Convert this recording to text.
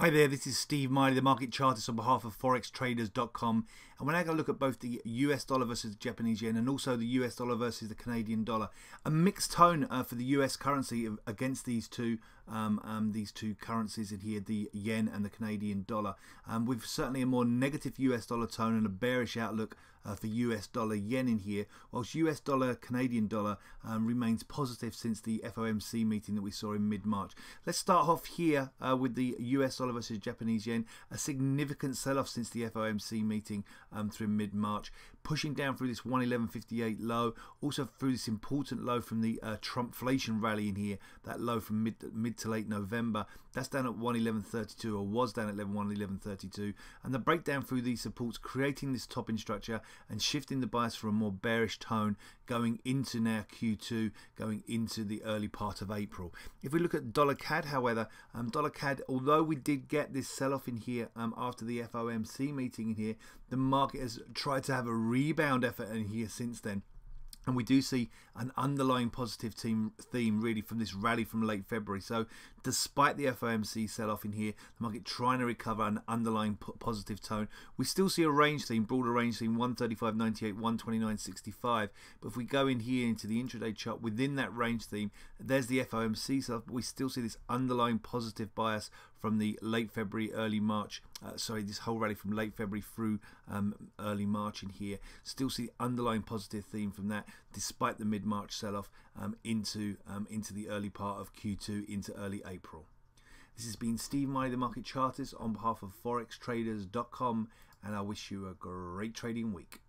Hi there, this is Steve Miley, the market chartist on behalf of ForexTraders.com. And we're now going to look at both the US dollar versus the Japanese yen and also the US dollar versus the Canadian dollar. A mixed tone uh, for the US currency against these two um, um, these two currencies in here, the yen and the Canadian dollar. Um, with certainly a more negative US dollar tone and a bearish outlook uh, for US dollar yen in here, whilst US dollar Canadian dollar um, remains positive since the FOMC meeting that we saw in mid March. Let's start off here uh, with the US dollar versus Japanese yen. A significant sell off since the FOMC meeting um, through mid March, pushing down through this 111.58 low, also through this important low from the uh, Trumpflation rally in here, that low from mid, mid to late November. That's down at 111.32 or was down at 111.32. And the breakdown through these supports, creating this topping structure and shifting the bias for a more bearish tone going into now Q2, going into the early part of April. If we look at dollar CAD, however, um, dollar CAD, although we did get this sell off in here um, after the FOMC meeting in here, the market has tried to have a rebound effort in here since then. And we do see an underlying positive team theme really from this rally from late February. So, despite the FOMC sell off in here, the market trying to recover an underlying positive tone, we still see a range theme, broader range theme 135.98, 129.65. But if we go in here into the intraday chart within that range theme, there's the FOMC off, but we still see this underlying positive bias from the late February, early March. Uh, sorry, this whole rally from late February through um, early March in here. Still see underlying positive theme from that, despite the mid March sell off um, into, um, into the early part of Q2, into early April. This has been Steve Miley, the market chartist, on behalf of ForexTraders.com, and I wish you a great trading week.